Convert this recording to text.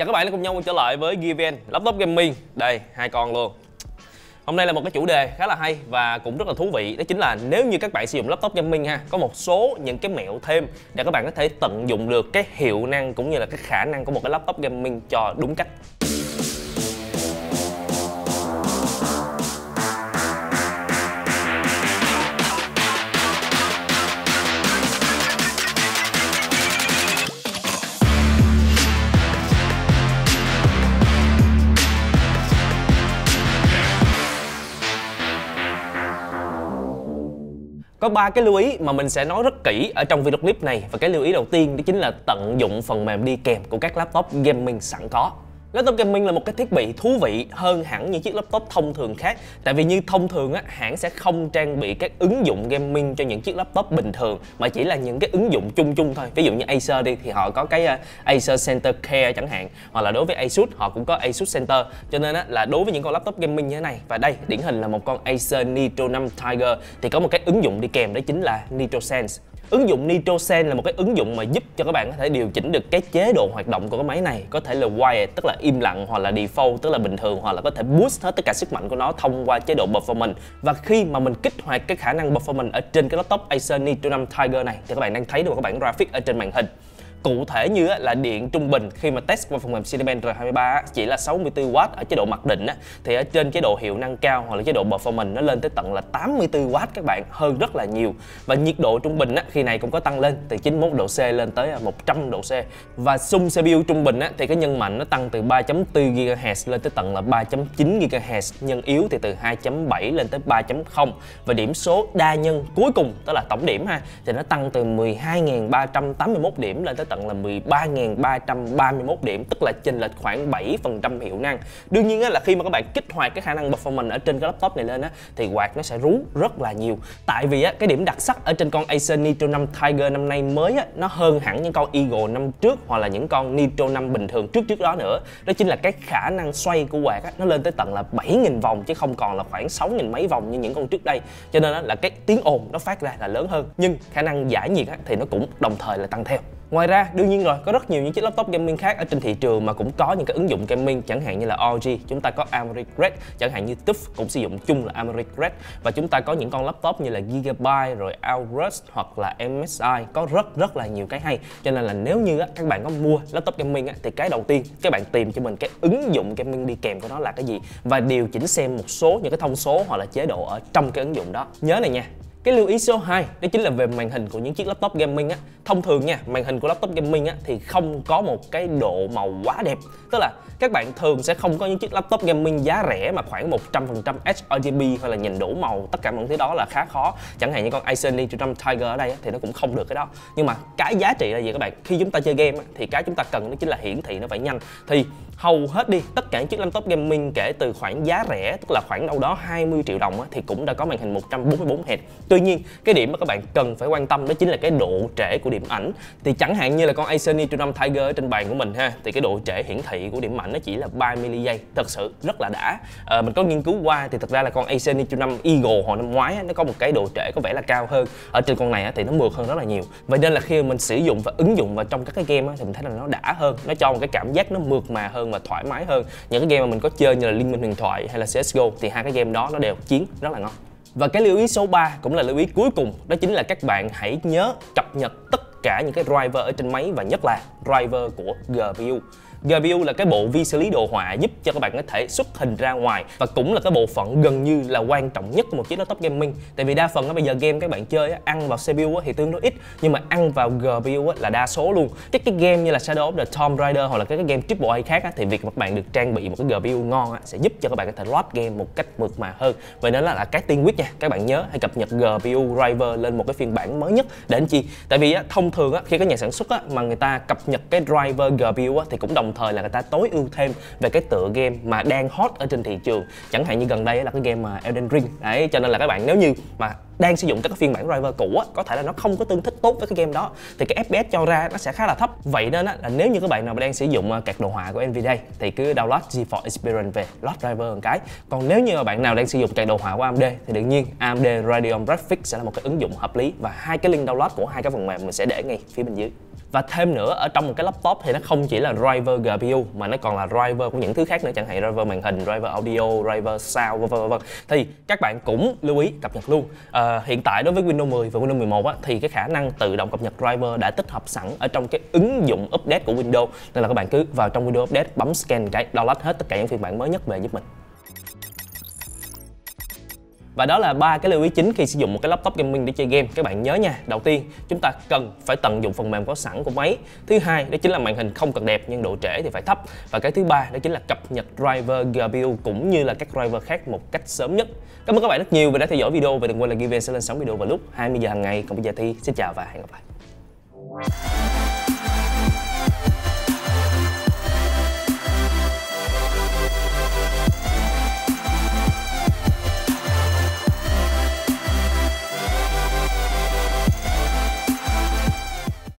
Chào các bạn đã cùng nhau quay trở lại với Given Laptop Gaming. Đây, hai con luôn. Hôm nay là một cái chủ đề khá là hay và cũng rất là thú vị Đó chính là nếu như các bạn sử dụng laptop gaming ha Có một số những cái mẹo thêm để các bạn có thể tận dụng được cái hiệu năng cũng như là cái khả năng của một cái laptop gaming cho đúng cách. Có ba cái lưu ý mà mình sẽ nói rất kỹ ở trong video clip này và cái lưu ý đầu tiên đó chính là tận dụng phần mềm đi kèm của các laptop gaming sẵn có. Laptop gaming là một cái thiết bị thú vị hơn hẳn những chiếc laptop thông thường khác. Tại vì như thông thường á, hãng sẽ không trang bị các ứng dụng gaming cho những chiếc laptop bình thường Mà chỉ là những cái ứng dụng chung chung thôi. Ví dụ như Acer đi thì họ có cái à, Acer Center Care chẳng hạn Hoặc là đối với Asus họ cũng có Asus Center. Cho nên á, là đối với những con laptop gaming như thế này Và đây điển hình là một con Acer Nitro 5 Tiger Thì có một cái ứng dụng đi kèm đó chính là Nitro Sense. Ứng dụng Nitrosen là một cái ứng dụng mà giúp cho các bạn có thể điều chỉnh được cái chế độ hoạt động của cái máy này. Có thể là quiet tức là im lặng hoặc là default, tức là bình thường, hoặc là có thể boost hết tất cả sức mạnh của nó thông qua chế độ performance. Và khi mà mình kích hoạt cái khả năng performance ở trên cái laptop Acer Nitro 5 Tiger này, thì các bạn đang thấy được các bản graphic ở trên màn hình. Cụ thể như là điện trung bình khi mà test qua phần mềm Cinebench R23 chỉ là 64W ở chế độ mặc định thì ở trên chế độ hiệu năng cao hoặc là chế độ performance nó lên tới tận là 84W các bạn, hơn rất là nhiều. Và nhiệt độ trung bình khi này cũng có tăng lên từ 91 độ C lên tới à, 100 độ C. Và xung CPU trung bình thì cái nhân mạnh nó tăng từ 3.4 GHz lên tới tận là 3.9 GHz nhân yếu thì từ 2.7 lên tới 3.0 và điểm số đa nhân cuối cùng, tức là tổng điểm ha, thì nó tăng từ 12.381 điểm lên tới tận là 13.331 điểm tức là chênh lệch khoảng 7% hiệu năng. Đương nhiên là khi mà các bạn kích hoạt cái khả năng performance ở trên cái laptop này lên á thì quạt nó sẽ rú rất là nhiều. Tại vì á cái điểm đặc sắc ở trên con Acer Nitro 5 Tiger năm nay mới á nó hơn hẳn những con Eagle năm trước hoặc là những con Nitro 5 bình thường trước trước đó nữa. Đó chính là cái khả năng xoay của quạt á nó lên tới tận là 7.000 vòng chứ không còn là khoảng 6.000 mấy vòng như những con trước đây. Cho nên á, là cái tiếng ồn nó phát ra là lớn hơn nhưng khả năng giải nhiệt á, thì nó cũng đồng thời là tăng theo. Ngoài ra, đương nhiên rồi, có rất nhiều những chiếc laptop gaming khác ở trên thị trường mà cũng có những cái ứng dụng gaming chẳng hạn như là ROG, chúng ta có Americ Red, chẳng hạn như TUF cũng sử dụng chung là Americ Red và chúng ta có những con laptop như là Gigabyte rồi Aorus hoặc là MSI có rất rất là nhiều cái hay. Cho nên là nếu như á, các bạn có mua laptop gaming á, thì cái đầu tiên các bạn tìm cho mình cái ứng dụng gaming đi kèm của nó là cái gì và điều chỉnh xem một số những cái thông số hoặc là chế độ ở trong cái ứng dụng đó. Nhớ này nha, cái lưu ý số 2 đó chính là về màn hình của những chiếc laptop gaming á. Thông thường nha, màn hình của laptop gaming á thì không có một cái độ màu quá đẹp. Tức là các bạn thường sẽ không có những chiếc laptop gaming giá rẻ mà khoảng 100% sRGB hay là nhìn đủ màu tất cả mọi thứ đó là khá khó. Chẳng hạn như con Acer Nitro 5 Tiger ở đây á, thì nó cũng không được cái đó. Nhưng mà cái giá trị là gì các bạn? Khi chúng ta chơi game á, thì cái chúng ta cần đó chính là hiển thị nó phải nhanh. Thì hầu hết đi tất cả những chiếc laptop gaming kể từ khoảng giá rẻ tức là khoảng đâu đó 20 triệu đồng á, thì cũng đã có màn hình 144 Hz Tuy nhiên, cái điểm mà các bạn cần phải quan tâm đó chính là cái độ trễ của điểm ảnh. Thì chẳng hạn như là con Acer Nitro 5 Tiger ở trên bàn của mình ha, thì cái độ trễ hiển thị của điểm ảnh nó chỉ là 30 giây, thật sự rất là đã. À, mình có nghiên cứu qua thì thật ra là con Acer Nitro 5 Eagle hồi năm ngoái nó có một cái độ trễ có vẻ là cao hơn. Ở trên con này thì nó mượt hơn rất là nhiều. Vậy nên là khi mà mình sử dụng và ứng dụng vào trong các cái game thì mình thấy là nó đã hơn, nó cho một cái cảm giác nó mượt mà hơn và thoải mái hơn. Những cái game mà mình có chơi như là Liên minh huyền thoại hay là CS:GO thì hai cái game đó nó đều chiến rất là ngon. Và cái lưu ý số 3 cũng là lưu ý cuối cùng, đó chính là các bạn hãy nhớ cập nhật tất cả những cái driver ở trên máy và nhất là driver của GPU. GPU là cái bộ vi xử lý đồ họa giúp cho các bạn có thể xuất hình ra ngoài và cũng là cái bộ phận gần như là quan trọng nhất của một chiếc laptop gaming. Tại vì đa phần bây giờ game các bạn chơi ăn vào CPU thì tương đối ít nhưng mà ăn vào GPU là đa số luôn. Các cái game như là Shadow of the Tomb Raider hoặc là các cái game triple A khác thì việc các bạn được trang bị một cái GPU ngon sẽ giúp cho các bạn có thể load game một cách mượt mà hơn. Vậy nên là, là cái tiên quyết nha. Các bạn nhớ hãy cập nhật GPU driver lên một cái phiên bản mới nhất để anh chi. Tại vì thông thường khi các nhà sản xuất mà người ta cập nhật cái driver GPU thì cũng đồng đồng thời là người ta tối ưu thêm về cái tựa game mà đang hot ở trên thị trường. Chẳng hạn như gần đây là cái game mà Elden Ring. Đấy, cho nên là các bạn, nếu như mà đang sử dụng các phiên bản driver cũ á, có thể là nó không có tương thích tốt với cái game đó thì cái FPS cho ra nó sẽ khá là thấp. Vậy nên á, là nếu như các bạn nào mà đang sử dụng à, card đồ họa của Nvidia thì cứ download GeForce Experience về load driver một cái. Còn nếu như bạn nào đang sử dụng card đồ họa của AMD thì đương nhiên AMD Radeon Graphics sẽ là một cái ứng dụng hợp lý và hai cái link download của hai cái phần mềm mình sẽ để ngay phía bên dưới và thêm nữa ở trong một cái laptop thì nó không chỉ là driver GPU mà nó còn là driver của những thứ khác nữa chẳng hạn driver màn hình, driver audio, driver sound vân vân vân. Thì các bạn cũng lưu ý cập nhật luôn. À, hiện tại đối với Windows 10 và Windows 11 á, thì cái khả năng tự động cập nhật driver đã tích hợp sẵn ở trong cái ứng dụng update của Windows. Nên là các bạn cứ vào trong Windows Update bấm scan cái download hết tất cả những phiên bản mới nhất về giúp mình và đó là ba cái lưu ý chính khi sử dụng một cái laptop gaming để chơi game. Các bạn nhớ nha, đầu tiên, chúng ta cần phải tận dụng phần mềm có sẵn của máy. Thứ hai, đó chính là màn hình không cần đẹp nhưng độ trễ thì phải thấp. Và cái thứ ba, đó chính là cập nhật driver GPU cũng như là các driver khác một cách sớm nhất. Cảm ơn các bạn rất nhiều vì đã theo dõi video và đừng quên là giveaway sẽ lên sóng video vào lúc 20 giờ hàng ngày. Còn bây giờ thì xin chào và hẹn gặp lại.